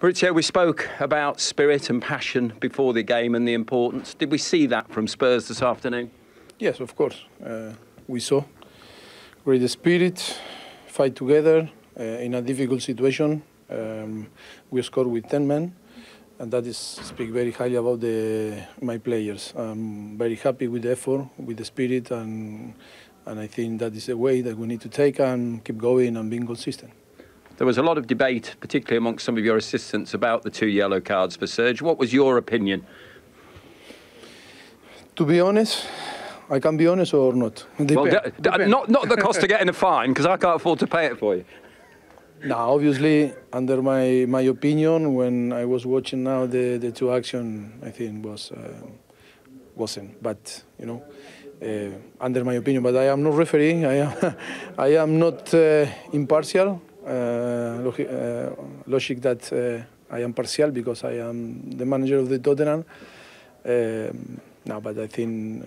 Mauricio, we spoke about spirit and passion before the game and the importance. Did we see that from Spurs this afternoon? Yes, of course. Uh, we saw great spirit, fight together uh, in a difficult situation. Um, we scored with 10 men, and that is speak very highly about the, my players. I'm very happy with the effort, with the spirit, and, and I think that is the way that we need to take and keep going and being consistent. There was a lot of debate, particularly amongst some of your assistants, about the two yellow cards for Serge. What was your opinion? To be honest, I can be honest or not. Well, not, not the cost of getting a fine, because I can't afford to pay it for you. Now, obviously, under my, my opinion, when I was watching now the, the two action, I think was uh, wasn't. But you know, uh, under my opinion, but I am not referee. I am I am not uh, impartial. Uh, logic, uh, logic that uh, I am partial because I am the manager of the Tottenham. Um, no, but I think.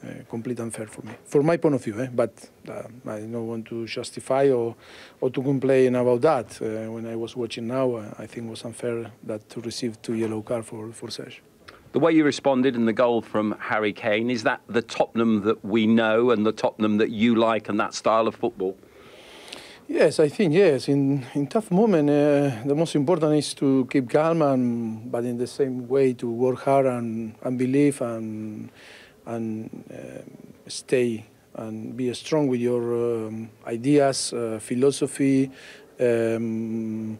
Uh, complete unfair for me, for my point of view. Eh? But uh, I don't want to justify or, or to complain about that. Uh, when I was watching now, I think it was unfair that to receive two yellow card for for Serge. The way you responded in the goal from Harry Kane is that the Tottenham that we know and the Tottenham that you like and that style of football. Yes, I think yes. In in tough moment, uh, the most important is to keep calm and, but in the same way to work hard and, and believe and and uh, stay and be strong with your um, ideas, uh, philosophy, um,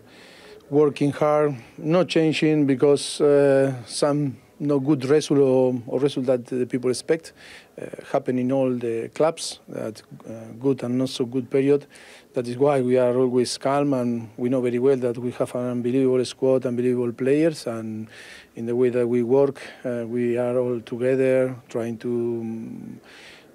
working hard, not changing because uh, some no good result or, or, result that the people expect uh, happen in all the clubs that uh, good and not so good period. That is why we are always calm and we know very well that we have an unbelievable squad unbelievable players and in the way that we work uh, we are all together trying to um,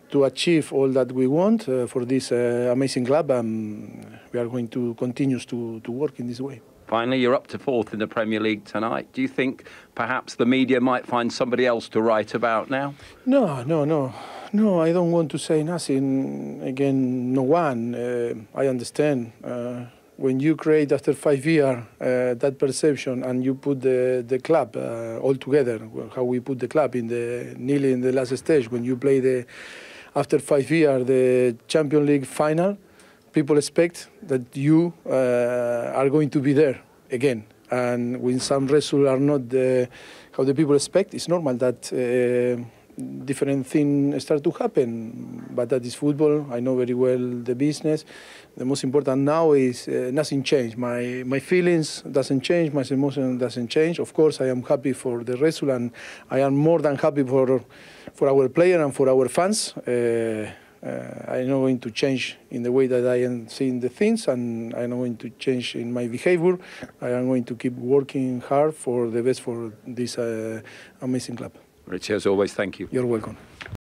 to achieve all that we want uh, for this uh, amazing club and we are going to continue to, to work in this way Finally, you're up to fourth in the Premier League tonight. Do you think perhaps the media might find somebody else to write about now? No, no, no. No, I don't want to say nothing. Again, no one. Uh, I understand. Uh, when you create after five years uh, that perception and you put the, the club uh, all together, how we put the club in the nearly in the last stage, when you play the after five years the Champions League final, people expect that you uh, are going to be there again. And when some results are not the, how the people expect, it's normal that uh, different things start to happen. But that is football. I know very well the business. The most important now is uh, nothing changed. My my feelings doesn't change. My emotion doesn't change. Of course, I am happy for the result, and I am more than happy for for our player and for our fans. Uh, I'm not going to change in the way that I am seeing the things, and I'm not going to change in my behavior. I am going to keep working hard for the best for this uh, amazing club. Richie, as always, thank you. You're welcome.